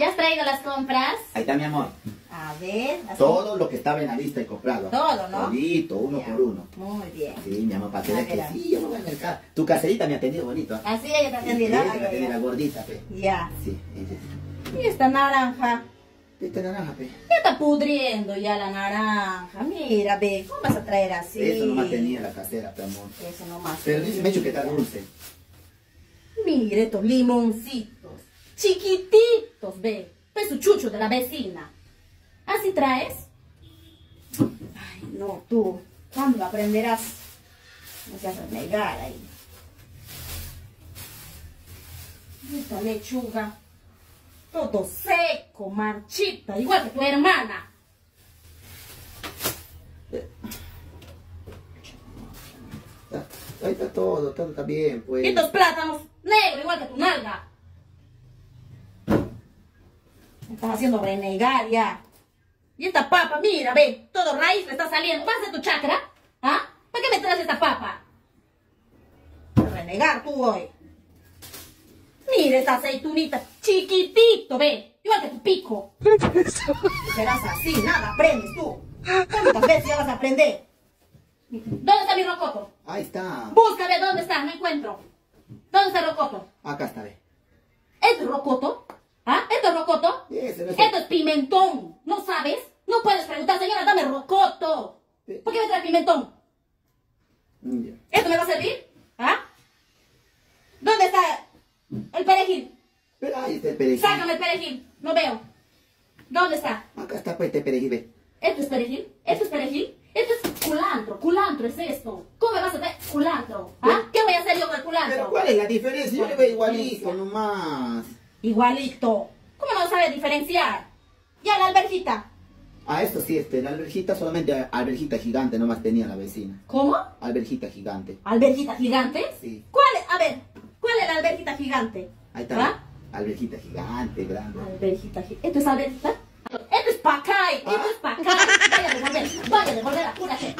¿Ya has traído las compras? Ahí está mi amor. A ver. así. Todo lo que estaba en la lista he comprado. Todo, ¿no? Todito, uno Ya. por uno. Muy bien. Sí, mi amor, para que veas que sí, yo me voy al mercado. Tu caserita me ha atendido bonito. ¿ah? Así ella te ha Sí, atendido. ella me ha ay, atendido la gordita, pe. Ya. Sí, ella. Y esta naranja. Esta naranja, pe. Ya está pudriendo ya la naranja. Mira, ve, ¿cómo vas a traer así? Eso nomás tenía la casera, pe, amor. Eso nomás. Pero dice Mecho que está dulce. Mire estos limoncitos. Chiquititos, ve. Peso chucho de la vecina. ¿Así traes? Ay, no, tú. ¿Cuándo aprenderás? No seas renegar ahí. Esta lechuga. Todo seco, marchita, igual que tu hermana. Ah, Ahí está todo, todo está bien, pues. Y estos plátanos negros, igual que tu nalga. Me estás haciendo renegar ya. Y esta papa, mira, ve, todo raíz le está saliendo. ¿Vas a tu chakra? ¿Ah? ¿Para qué me traes esta papa? Renegar tú hoy. Mira esta aceitunita, chiquitito, ve. Igual que tu pico. Serás así, nada aprendes tú. ¿Cuántas veces ya vas a aprender? ¿Dónde está mi rocoto? Ahí está. Búscame dónde está, no encuentro. ¿Dónde está el rocoto? Acá está, ve. ¿Esto es rocoto? ¿Ah? ¿Esto es rocoto? Ese no es Esto es pimentón. ¿No sabes? No puedes preguntar, señora, dame rocoto. ¿Por qué me trae pimentón? Mm. ¿Esto me va a servir? ¿Ah? ¿Dónde está el perejil? Pero ahí está el perejil. Sácame el perejil. No veo. ¿Dónde está? Acá está, pues, este perejil, ve. ¿Esto es perejil? ¿Esto es perejil? Esto es culantro. Culantro es esto. ¿Cómo me vas a traer culantro? ¿Ah? ¿Qué voy a hacer yo con el culantro? Pero ¿cuál es la diferencia? Yo le veo igualito nomás. Igualito. ¿Cómo no sabe diferenciar? Ya la alberjita. Ah, esto sí, este, la alberjita solamente alberjita gigante nomás tenía la vecina. ¿Cómo? Alberjita gigante. ¿Alberjita gigante? Sí. ¿Cuál es? A ver, ¿cuál es la alberjita gigante? Ahí está. ¿Ah? Alberjita gigante, grande. Alberjita gigante. ¿Esto es alberjita? Esto es pacay. Esto es pacay. Vaya a devolver. Vaya a devolver. Apúrate.